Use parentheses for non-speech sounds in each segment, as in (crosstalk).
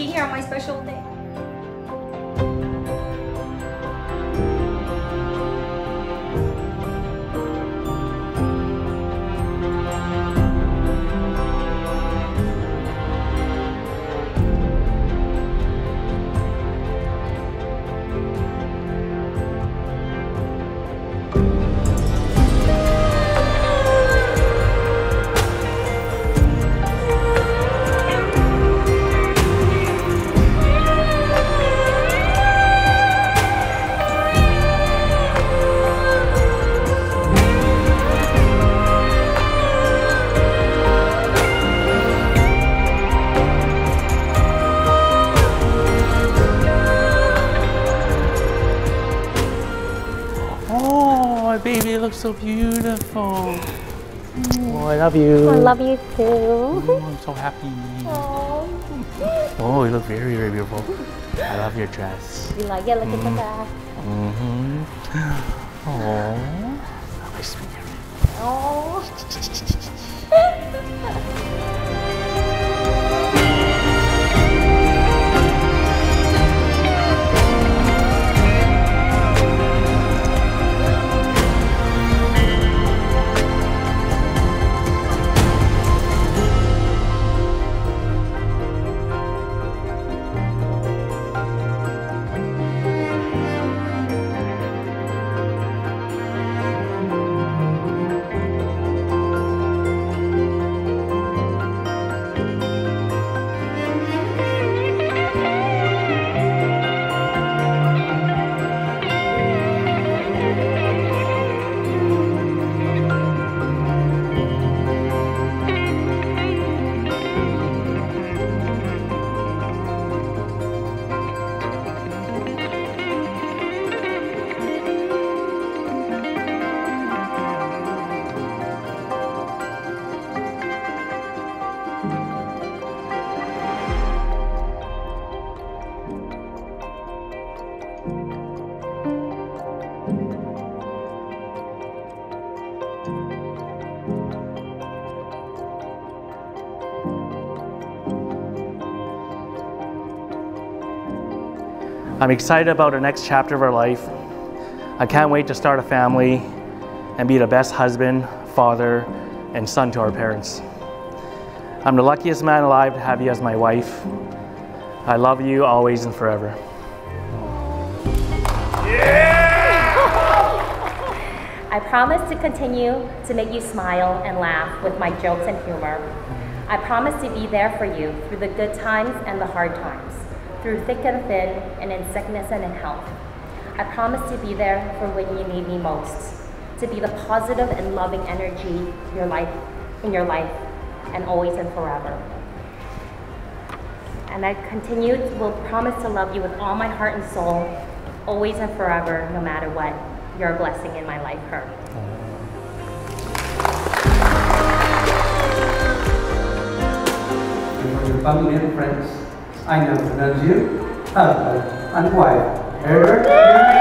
You here on my special day. Looks so beautiful. Oh, I love you. I love you too. Oh, I'm so happy. Oh, you look very, very beautiful. I love your dress. You like it? Look at the back. Mm-hmm. Oh. Oh. I'm excited about the next chapter of our life. I can't wait to start a family and be the best husband, father, and son to our parents. I'm the luckiest man alive to have you as my wife. I love you always and forever. I promise to continue to make you smile and laugh with my jokes and humor. I promise to be there for you through the good times and the hard times, through thick and thin, and in sickness and in health. I promise to be there for when you need me most, to be the positive and loving energy your life in your life, and always and forever. And I continue will promise to love you with all my heart and soul, always and forever, no matter what. You're a blessing in my life, Herb. For your family and friends, I now pronounce you husband and wife. Herbert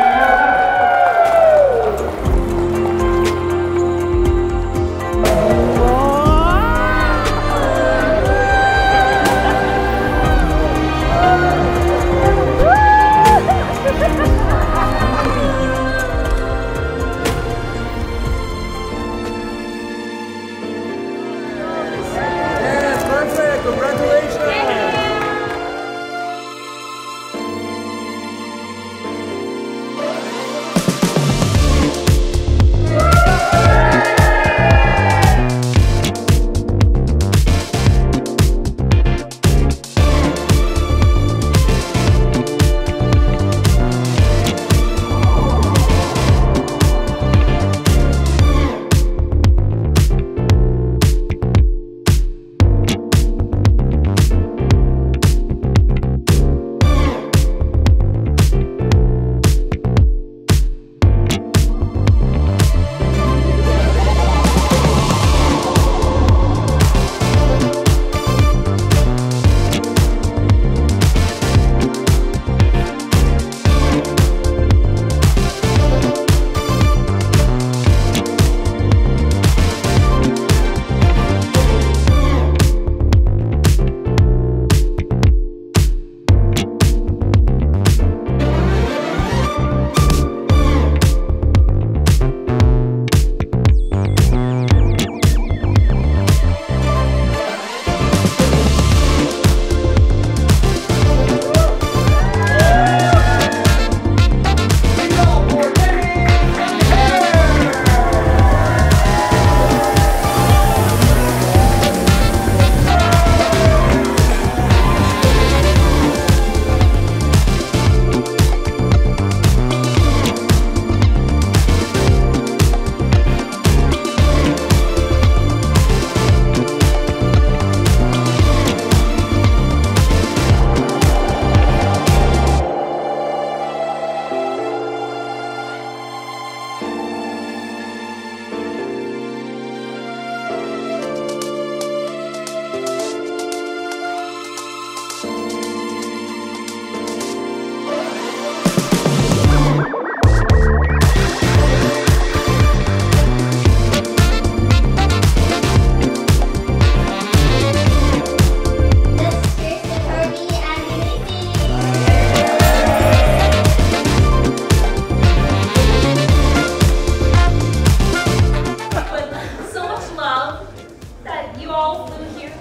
all flew here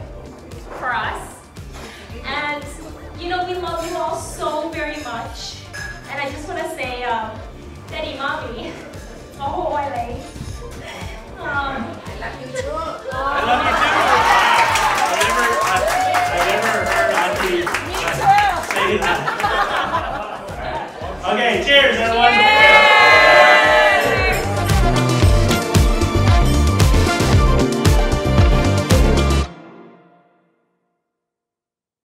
for us. And, you know, we love you all so very much. And I just want to say, um, Daddy, Mommy, (laughs) oh, Maho Oile. Um, I love you. (laughs) Um,